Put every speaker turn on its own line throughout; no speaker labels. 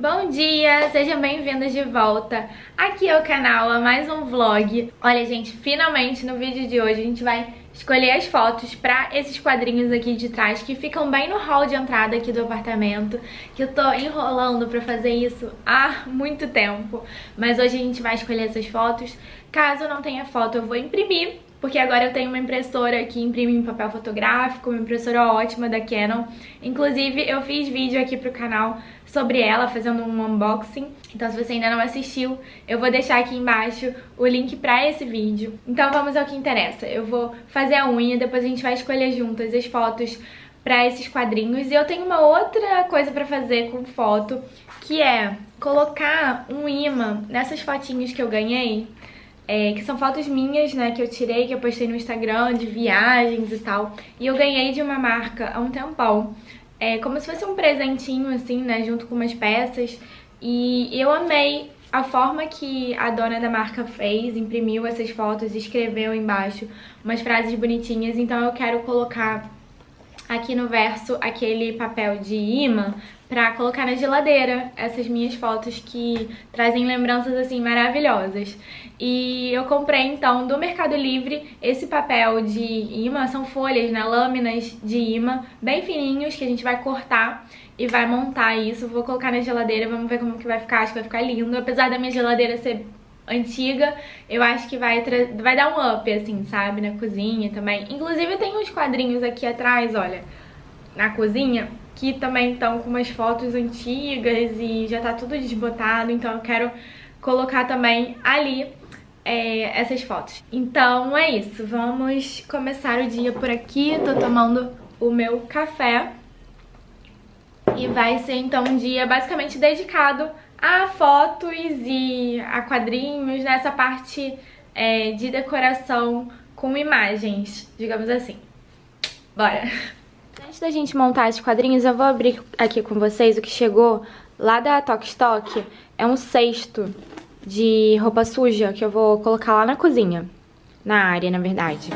Bom dia, sejam bem-vindos de volta aqui ao canal a mais um vlog. Olha, gente, finalmente no vídeo de hoje a gente vai escolher as fotos pra esses quadrinhos aqui de trás que ficam bem no hall de entrada aqui do apartamento, que eu tô enrolando pra fazer isso há muito tempo. Mas hoje a gente vai escolher essas fotos. Caso não tenha foto, eu vou imprimir porque agora eu tenho uma impressora que imprime em papel fotográfico, uma impressora ótima da Canon. Inclusive, eu fiz vídeo aqui pro canal sobre ela, fazendo um unboxing. Então se você ainda não assistiu, eu vou deixar aqui embaixo o link pra esse vídeo. Então vamos ao que interessa. Eu vou fazer a unha, depois a gente vai escolher juntas as fotos pra esses quadrinhos. E eu tenho uma outra coisa pra fazer com foto, que é colocar um imã nessas fotinhas que eu ganhei. É, que são fotos minhas, né, que eu tirei, que eu postei no Instagram, de viagens e tal. E eu ganhei de uma marca há um tempão é, como se fosse um presentinho, assim, né, junto com umas peças. E eu amei a forma que a dona da marca fez, imprimiu essas fotos, escreveu embaixo umas frases bonitinhas, então eu quero colocar aqui no verso aquele papel de imã pra colocar na geladeira essas minhas fotos que trazem lembranças assim maravilhosas. E eu comprei então do Mercado Livre esse papel de imã, são folhas, né, lâminas de imã bem fininhos que a gente vai cortar e vai montar isso. Vou colocar na geladeira, vamos ver como que vai ficar, acho que vai ficar lindo. Apesar da minha geladeira ser antiga, eu acho que vai, vai dar um up, assim, sabe, na cozinha também. Inclusive tem uns quadrinhos aqui atrás, olha, na cozinha, que também estão com umas fotos antigas e já tá tudo desbotado, então eu quero colocar também ali é, essas fotos. Então é isso, vamos começar o dia por aqui, tô tomando o meu café e vai ser então um dia basicamente dedicado a fotos e a quadrinhos, nessa parte é, de decoração com imagens, digamos assim. Bora! Antes da gente montar esses quadrinhos, eu vou abrir aqui com vocês o que chegou lá da Tok Stock. É um cesto de roupa suja que eu vou colocar lá na cozinha. Na área, na verdade.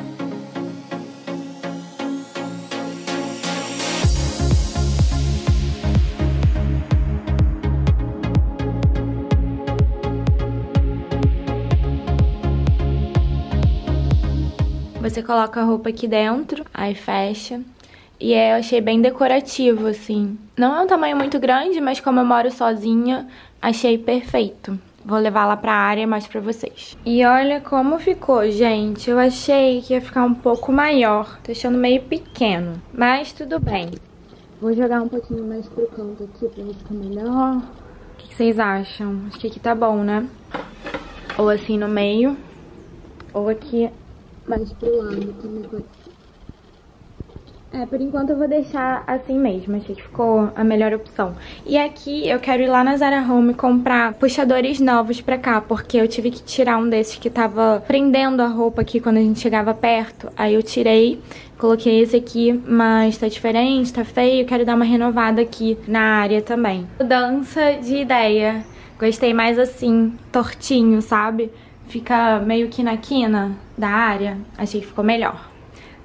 Você coloca a roupa aqui dentro, aí fecha. E é, eu achei bem decorativo, assim. Não é um tamanho muito grande, mas como eu moro sozinha, achei perfeito. Vou levar lá pra área mais pra vocês. E olha como ficou, gente. Eu achei que ia ficar um pouco maior. Tô achando meio pequeno, mas tudo bem. Vou jogar um pouquinho mais pro canto aqui pra ficar melhor. O que, que vocês acham? Acho que aqui tá bom, né? Ou assim no meio, ou aqui mais pro lado também pode é, por enquanto eu vou deixar assim mesmo, achei que ficou a melhor opção. E aqui eu quero ir lá na Zara Home comprar puxadores novos pra cá, porque eu tive que tirar um desses que tava prendendo a roupa aqui quando a gente chegava perto. Aí eu tirei, coloquei esse aqui, mas tá diferente, tá feio, quero dar uma renovada aqui na área também. Mudança de ideia, gostei mais assim, tortinho, sabe? Fica meio que na quina da área, achei que ficou melhor.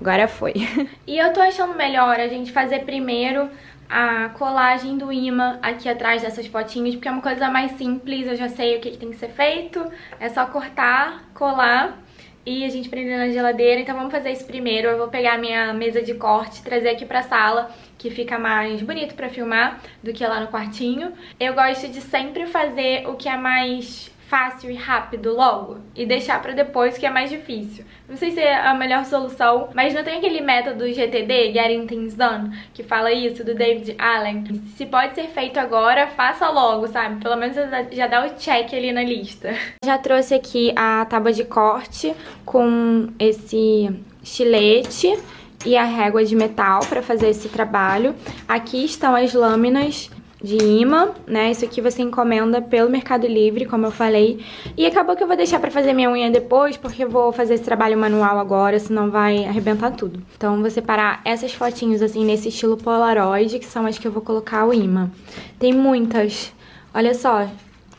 Agora foi. e eu tô achando melhor a gente fazer primeiro a colagem do imã aqui atrás dessas fotinhas, porque é uma coisa mais simples, eu já sei o que, que tem que ser feito. É só cortar, colar e a gente prender na geladeira. Então vamos fazer isso primeiro. Eu vou pegar a minha mesa de corte, trazer aqui pra sala, que fica mais bonito pra filmar do que lá no quartinho. Eu gosto de sempre fazer o que é mais fácil e rápido logo e deixar pra depois que é mais difícil. Não sei se é a melhor solução, mas não tem aquele método GTD, Getting Things Done, que fala isso, do David Allen. Se pode ser feito agora, faça logo, sabe? Pelo menos já dá o check ali na lista. Já trouxe aqui a tábua de corte com esse estilete e a régua de metal para fazer esse trabalho. Aqui estão as lâminas de imã, né? Isso aqui você encomenda pelo Mercado Livre, como eu falei. E acabou que eu vou deixar pra fazer minha unha depois, porque eu vou fazer esse trabalho manual agora, senão vai arrebentar tudo. Então vou separar essas fotinhos assim nesse estilo Polaroid, que são as que eu vou colocar o imã. Tem muitas. Olha só,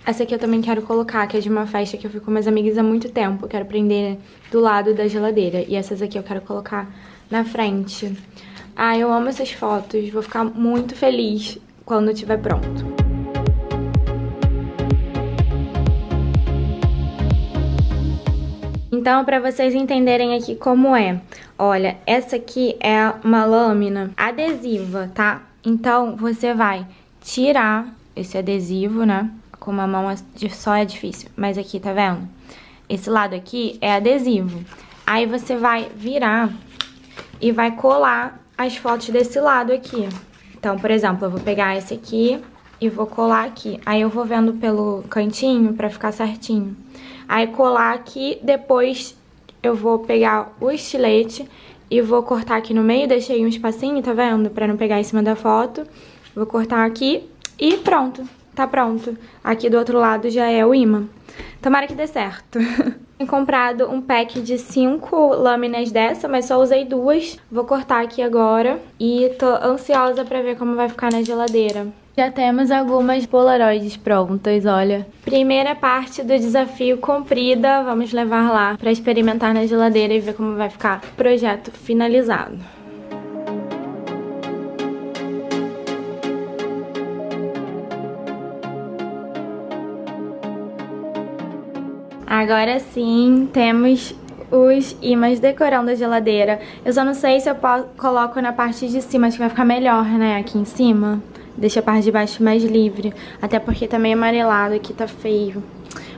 essa aqui eu também quero colocar, que é de uma festa que eu fui com minhas amigas há muito tempo. Eu quero prender do lado da geladeira. E essas aqui eu quero colocar na frente. Ah, eu amo essas fotos. Vou ficar muito feliz quando estiver pronto. Então, para vocês entenderem aqui como é, olha, essa aqui é uma lâmina adesiva, tá? Então, você vai tirar esse adesivo, né? Com uma mão só é difícil, mas aqui, tá vendo? Esse lado aqui é adesivo. Aí você vai virar e vai colar as fotos desse lado aqui, então, por exemplo, eu vou pegar esse aqui e vou colar aqui. Aí eu vou vendo pelo cantinho pra ficar certinho. Aí colar aqui, depois eu vou pegar o estilete e vou cortar aqui no meio, deixei um espacinho, tá vendo? Pra não pegar em cima da foto. Vou cortar aqui e pronto, tá pronto. Aqui do outro lado já é o imã. Tomara que dê certo. Tenho comprado um pack de cinco lâminas dessa, mas só usei duas. Vou cortar aqui agora e tô ansiosa pra ver como vai ficar na geladeira. Já temos algumas polaroids prontas, olha. Primeira parte do desafio cumprida, vamos levar lá pra experimentar na geladeira e ver como vai ficar o projeto finalizado. Agora sim, temos os imãs decorando a geladeira. Eu só não sei se eu coloco na parte de cima, acho que vai ficar melhor, né, aqui em cima. Deixa a parte de baixo mais livre, até porque tá meio amarelado aqui, tá feio.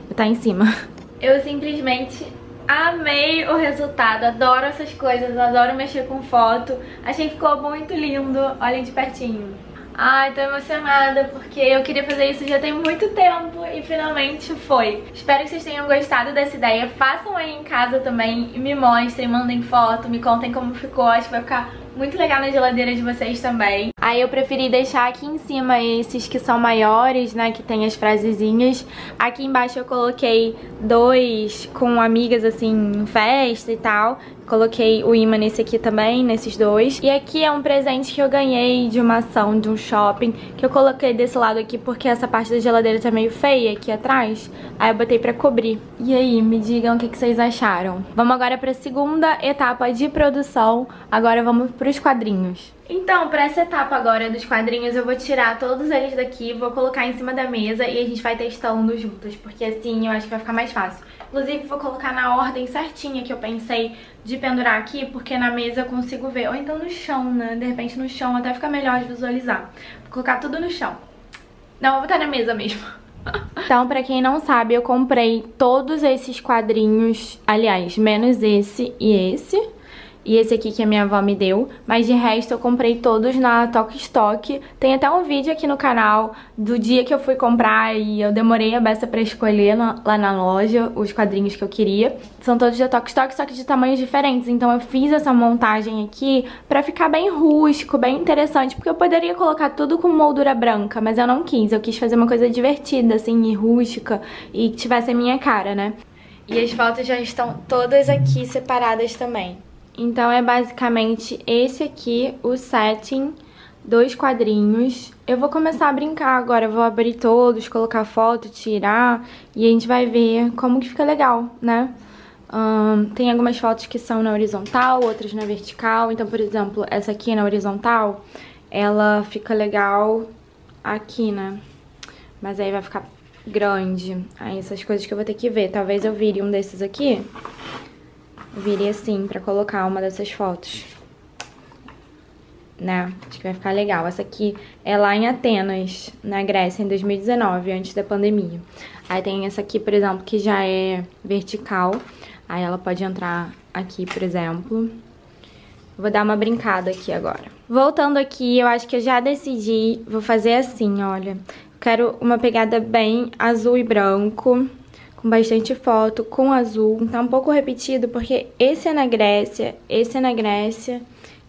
Vou tá em cima. Eu simplesmente amei o resultado, adoro essas coisas, adoro mexer com foto. Achei que ficou muito lindo, olhem de pertinho. Ai, tô emocionada porque eu queria fazer isso já tem muito tempo e finalmente foi. Espero que vocês tenham gostado dessa ideia. Façam aí em casa também e me mostrem, mandem foto, me contem como ficou. Acho que vai ficar muito legal na geladeira de vocês também. Aí eu preferi deixar aqui em cima esses que são maiores, né, que tem as frasezinhas. Aqui embaixo eu coloquei dois com amigas, assim, em festa e tal. Coloquei o imã nesse aqui também, nesses dois. E aqui é um presente que eu ganhei de uma ação de um shopping, que eu coloquei desse lado aqui porque essa parte da geladeira tá meio feia aqui atrás. Aí eu botei pra cobrir. E aí, me digam o que, que vocês acharam. Vamos agora pra segunda etapa de produção. Agora vamos pros quadrinhos. Então, pra essa etapa agora dos quadrinhos, eu vou tirar todos eles daqui, vou colocar em cima da mesa e a gente vai testando juntas, porque assim eu acho que vai ficar mais fácil. Inclusive, vou colocar na ordem certinha que eu pensei de pendurar aqui, porque na mesa eu consigo ver. Ou então no chão, né? De repente no chão até fica melhor de visualizar. Vou colocar tudo no chão. Não, vou botar na mesa mesmo. Então, pra quem não sabe, eu comprei todos esses quadrinhos, aliás, menos esse e esse e esse aqui que a minha avó me deu, mas de resto eu comprei todos na Tok Stock. Tem até um vídeo aqui no canal do dia que eu fui comprar e eu demorei a beça pra escolher lá na loja os quadrinhos que eu queria. São todos da Tok Stock, só que de tamanhos diferentes, então eu fiz essa montagem aqui pra ficar bem rústico, bem interessante, porque eu poderia colocar tudo com moldura branca, mas eu não quis, eu quis fazer uma coisa divertida, assim, e rústica, e que tivesse a minha cara, né? E as fotos já estão todas aqui separadas também. Então é basicamente esse aqui, o setting dos quadrinhos. Eu vou começar a brincar agora, vou abrir todos, colocar foto, tirar e a gente vai ver como que fica legal, né? Um, tem algumas fotos que são na horizontal, outras na vertical. Então, por exemplo, essa aqui na horizontal, ela fica legal aqui, né? Mas aí vai ficar grande. Aí essas coisas que eu vou ter que ver. Talvez eu vire um desses aqui virei assim pra colocar uma dessas fotos. Né? Acho que vai ficar legal. Essa aqui é lá em Atenas, na Grécia, em 2019, antes da pandemia. Aí tem essa aqui, por exemplo, que já é vertical. Aí ela pode entrar aqui, por exemplo. Vou dar uma brincada aqui agora. Voltando aqui, eu acho que eu já decidi, vou fazer assim, olha. Quero uma pegada bem azul e branco com bastante foto, com azul. Tá um pouco repetido porque esse é na Grécia, esse é na Grécia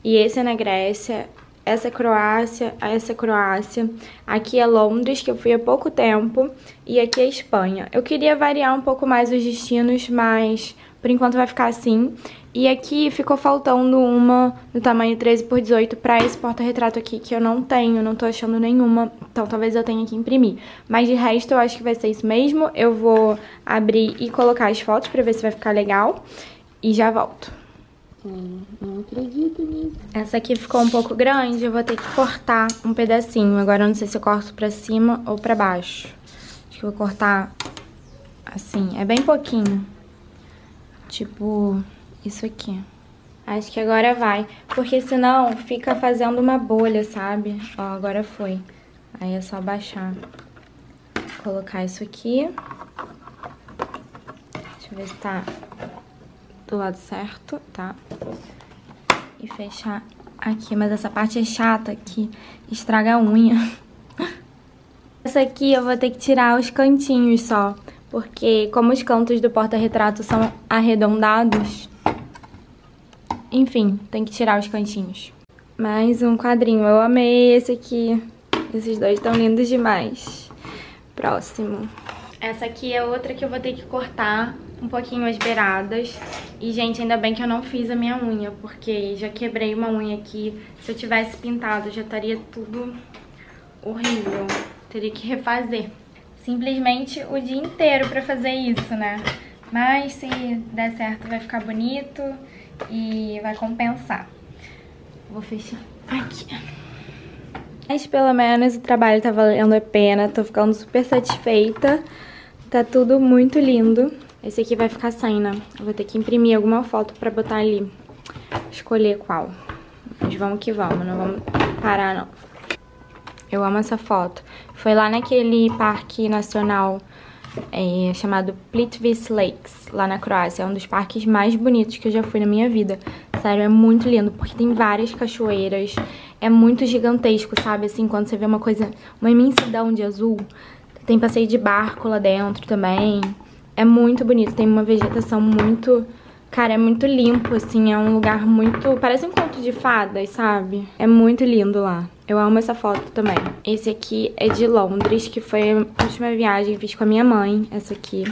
e esse é na Grécia. Essa é Croácia, essa é Croácia. Aqui é Londres, que eu fui há pouco tempo. E aqui é Espanha. Eu queria variar um pouco mais os destinos, mas por enquanto vai ficar assim. E aqui ficou faltando uma no tamanho 13 por 18 pra esse porta-retrato aqui, que eu não tenho, não tô achando nenhuma. Então talvez eu tenha que imprimir. Mas de resto eu acho que vai ser isso mesmo. Eu vou abrir e colocar as fotos pra ver se vai ficar legal. E já volto.
Hum, não acredito nisso.
Essa aqui ficou um pouco grande, eu vou ter que cortar um pedacinho. Agora eu não sei se eu corto pra cima ou pra baixo. Acho que eu vou cortar assim, é bem pouquinho. Tipo, isso aqui. Acho que agora vai, porque senão fica fazendo uma bolha, sabe? Ó, agora foi. Aí é só baixar. Colocar isso aqui. Deixa eu ver se tá do lado certo, tá? E fechar aqui, mas essa parte é chata que estraga a unha. Essa aqui eu vou ter que tirar os cantinhos só, porque como os cantos do porta-retrato são arredondados, enfim, tem que tirar os cantinhos. Mais um quadrinho, eu amei esse aqui, esses dois estão lindos demais. Próximo. Essa aqui é outra que eu vou ter que cortar um pouquinho as beiradas. E, gente, ainda bem que eu não fiz a minha unha, porque já quebrei uma unha aqui. Se eu tivesse pintado, já estaria tudo horrível. Teria que refazer. Simplesmente o dia inteiro pra fazer isso, né? Mas se der certo vai ficar bonito e vai compensar. Vou fechar aqui. Mas pelo menos o trabalho tá valendo a pena, tô ficando super satisfeita. Tá tudo muito lindo. Esse aqui vai ficar sem, né? Eu vou ter que imprimir alguma foto pra botar ali. Escolher qual. Mas vamos que vamos, não vamos parar não. Eu amo essa foto. Foi lá naquele parque nacional é, chamado Plitvice Lakes, lá na Croácia. É um dos parques mais bonitos que eu já fui na minha vida. Sério, é muito lindo, porque tem várias cachoeiras. É muito gigantesco, sabe? Assim, quando você vê uma coisa, uma imensidão de azul. Tem passeio de barco lá dentro também. É muito bonito, tem uma vegetação muito... Cara, é muito limpo, assim, é um lugar muito... Parece um conto de fadas, sabe? É muito lindo lá. Eu amo essa foto também. Esse aqui é de Londres, que foi a última viagem que fiz com a minha mãe, essa aqui.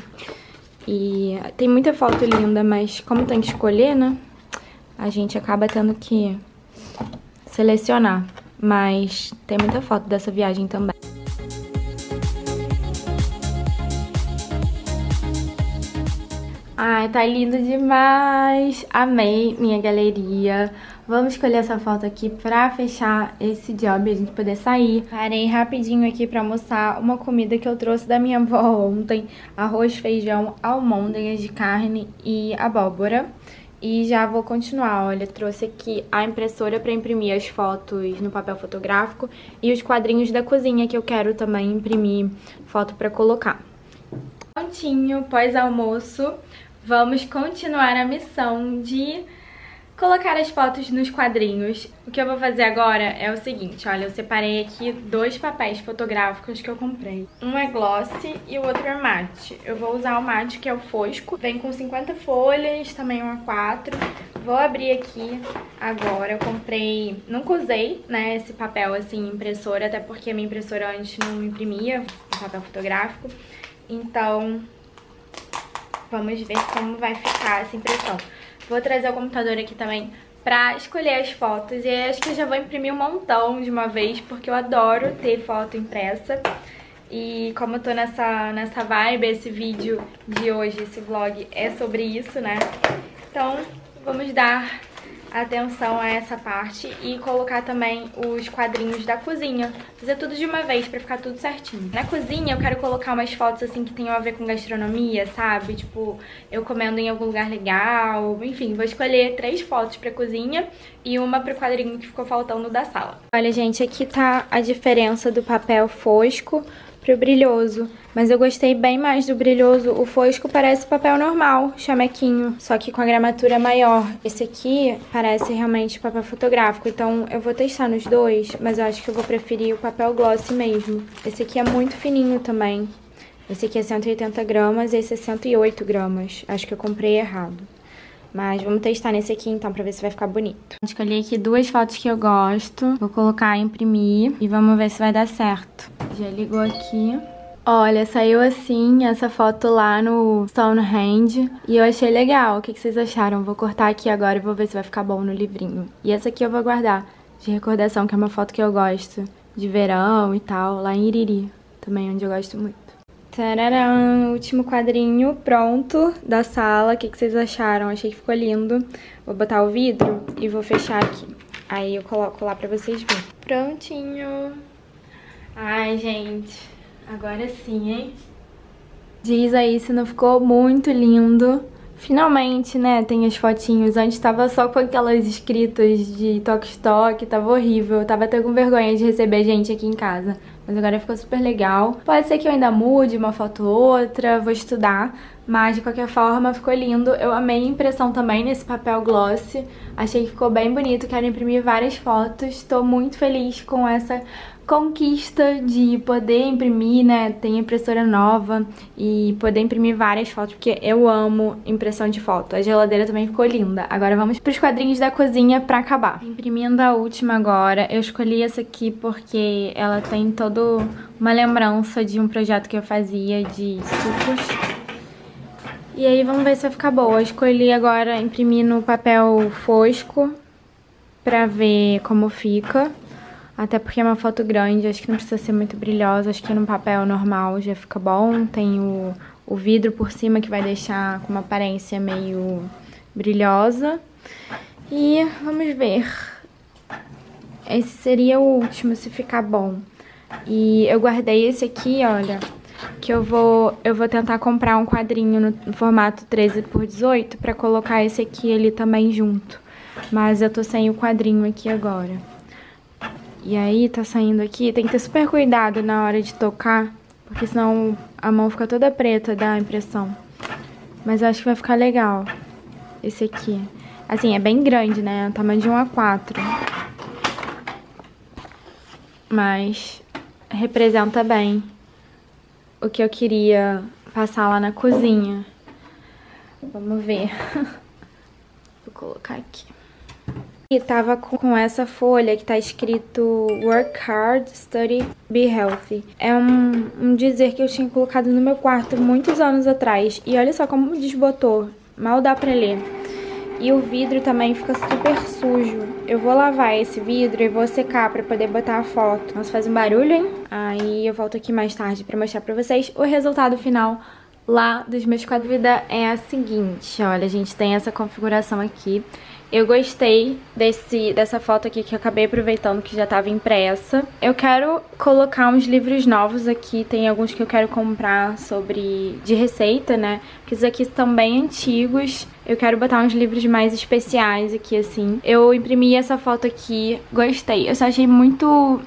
E tem muita foto linda, mas como tem que escolher, né? A gente acaba tendo que selecionar. Mas tem muita foto dessa viagem também. Ai, tá lindo demais! Amei minha galeria. Vamos escolher essa foto aqui pra fechar esse job e a gente poder sair. Parei rapidinho aqui pra almoçar uma comida que eu trouxe da minha avó ontem. Arroz, feijão, almôndegas de carne e abóbora. E já vou continuar, olha, trouxe aqui a impressora para imprimir as fotos no papel fotográfico e os quadrinhos da cozinha que eu quero também imprimir foto para colocar. Prontinho, pós-almoço, vamos continuar a missão de colocar as fotos nos quadrinhos. O que eu vou fazer agora é o seguinte, olha, eu separei aqui dois papéis fotográficos que eu comprei. Um é gloss e o outro é mate. Eu vou usar o mate, que é o fosco. Vem com 50 folhas, um A4. Vou abrir aqui agora. Eu comprei... Nunca usei, né, esse papel, assim, impressora, até porque a minha impressora antes não imprimia papel fotográfico. Então, vamos ver como vai ficar essa impressão. Vou trazer o computador aqui também pra escolher as fotos. E acho que eu já vou imprimir um montão de uma vez, porque eu adoro ter foto impressa. E como eu tô nessa, nessa vibe, esse vídeo de hoje, esse vlog, é sobre isso, né? Então, vamos dar atenção a essa parte e colocar também os quadrinhos da cozinha. Fazer tudo de uma vez pra ficar tudo certinho. Na cozinha eu quero colocar umas fotos assim que tenham a ver com gastronomia, sabe? Tipo, eu comendo em algum lugar legal. Enfim, vou escolher três fotos pra cozinha e uma pro quadrinho que ficou faltando da sala. Olha, gente, aqui tá a diferença do papel fosco pro brilhoso. Mas eu gostei bem mais do brilhoso. O fosco parece papel normal, chamequinho, só que com a gramatura maior. Esse aqui parece realmente papel fotográfico, então eu vou testar nos dois, mas eu acho que eu vou preferir o papel gloss mesmo. Esse aqui é muito fininho também. Esse aqui é 180 gramas, esse é 108 gramas. Acho que eu comprei errado. Mas vamos testar nesse aqui então pra ver se vai ficar bonito. Escolhi aqui duas fotos que eu gosto. Vou colocar, imprimir e vamos ver se vai dar certo. Já ligou aqui. Olha, saiu assim essa foto lá no Stonehenge e eu achei legal. O que vocês acharam? Vou cortar aqui agora e vou ver se vai ficar bom no livrinho. E essa aqui eu vou guardar de recordação, que é uma foto que eu gosto de verão e tal, lá em Iriri, também onde eu gosto muito. Tararam, último quadrinho pronto da sala. O que, que vocês acharam? Achei que ficou lindo. Vou botar o vidro e vou fechar aqui. Aí eu coloco lá pra vocês verem. Prontinho. Ai, gente. Agora sim, hein? Diz aí se não ficou muito lindo. Finalmente, né, tem as fotinhos. Antes tava só com aquelas escritas de toque-toque, tava horrível. tava até com vergonha de receber gente aqui em casa. Mas agora ficou super legal. Pode ser que eu ainda mude uma foto ou outra, vou estudar. Mas de qualquer forma ficou lindo. Eu amei a impressão também nesse papel gloss. Achei que ficou bem bonito, quero imprimir várias fotos. Estou muito feliz com essa conquista de poder imprimir, né? Tem impressora nova e poder imprimir várias fotos, porque eu amo impressão de foto. A geladeira também ficou linda. Agora vamos para os quadrinhos da cozinha para acabar. Imprimindo a última agora, eu escolhi essa aqui porque ela tem toda uma lembrança de um projeto que eu fazia de sucos. E aí vamos ver se vai ficar boa. Eu escolhi agora imprimir no papel fosco pra ver como fica. Até porque é uma foto grande, acho que não precisa ser muito brilhosa. Acho que no papel normal já fica bom. Tem o, o vidro por cima que vai deixar com uma aparência meio brilhosa. E vamos ver. Esse seria o último, se ficar bom. E eu guardei esse aqui, olha, que eu vou, eu vou tentar comprar um quadrinho no formato 13 por 18 para colocar esse aqui ali também junto. Mas eu tô sem o quadrinho aqui agora. E aí tá saindo aqui, tem que ter super cuidado na hora de tocar, porque senão a mão fica toda preta da impressão. Mas eu acho que vai ficar legal esse aqui. Assim, é bem grande, né? É tamanho de um A4. Mas representa bem o que eu queria passar lá na cozinha. Vamos ver. Vou colocar aqui. E tava com essa folha que tá escrito Work Hard, Study, Be Healthy. É um, um dizer que eu tinha colocado no meu quarto muitos anos atrás. E olha só como desbotou. Mal dá pra ler. E o vidro também fica super sujo. Eu vou lavar esse vidro e vou secar pra poder botar a foto. Nossa, faz um barulho, hein? Aí eu volto aqui mais tarde pra mostrar pra vocês o resultado final lá dos meus de vida é a seguinte. Olha, a gente tem essa configuração aqui. Eu gostei desse, dessa foto aqui que eu acabei aproveitando que já estava impressa. Eu quero colocar uns livros novos aqui, tem alguns que eu quero comprar sobre de receita, né? Porque esses aqui estão bem antigos. Eu quero botar uns livros mais especiais aqui, assim. Eu imprimi essa foto aqui, gostei. Eu só achei muito,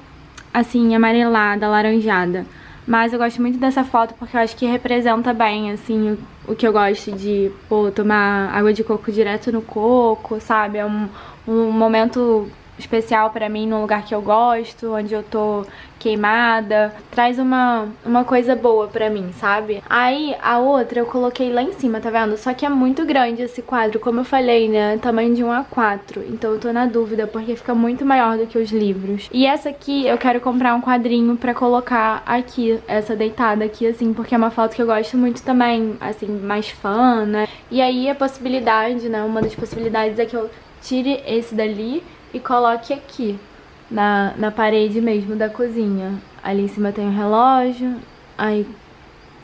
assim, amarelada, alaranjada. Mas eu gosto muito dessa foto porque eu acho que representa bem, assim, o, o que eu gosto de, pô, tomar água de coco direto no coco, sabe? É um, um momento especial pra mim, num lugar que eu gosto, onde eu tô queimada. Traz uma, uma coisa boa pra mim, sabe? Aí, a outra eu coloquei lá em cima, tá vendo? Só que é muito grande esse quadro, como eu falei, né? Tamanho de um A4. Então eu tô na dúvida, porque fica muito maior do que os livros. E essa aqui, eu quero comprar um quadrinho pra colocar aqui, essa deitada aqui, assim, porque é uma foto que eu gosto muito também, assim, mais fã, né? E aí a possibilidade, né? Uma das possibilidades é que eu tire esse dali e coloque aqui, na, na parede mesmo da cozinha. Ali em cima tem um relógio, aí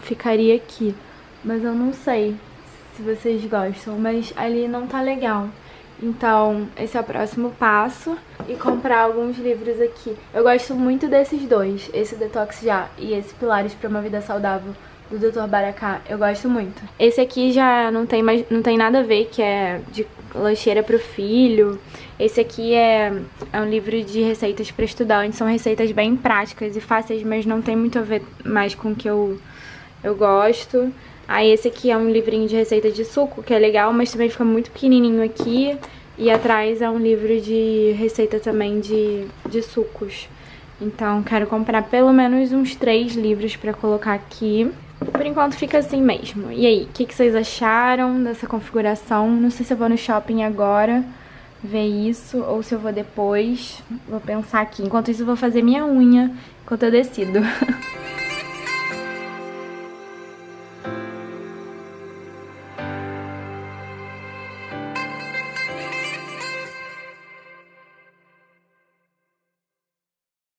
ficaria aqui. Mas eu não sei se vocês gostam, mas ali não tá legal. Então, esse é o próximo passo e comprar alguns livros aqui. Eu gosto muito desses dois, esse Detox Já e esse Pilares para uma Vida Saudável do Dr. Baracá. Eu gosto muito. Esse aqui já não tem, mais, não tem nada a ver, que é de lancheira pro filho. Esse aqui é, é um livro de receitas para estudantes, são receitas bem práticas e fáceis, mas não tem muito a ver mais com o que eu, eu gosto. Aí esse aqui é um livrinho de receita de suco, que é legal, mas também fica muito pequenininho aqui. E atrás é um livro de receita também de, de sucos. Então quero comprar pelo menos uns três livros pra colocar aqui. Por enquanto fica assim mesmo. E aí, o que, que vocês acharam dessa configuração? Não sei se eu vou no shopping agora ver isso ou se eu vou depois. Vou pensar aqui. Enquanto isso eu vou fazer minha unha enquanto eu decido.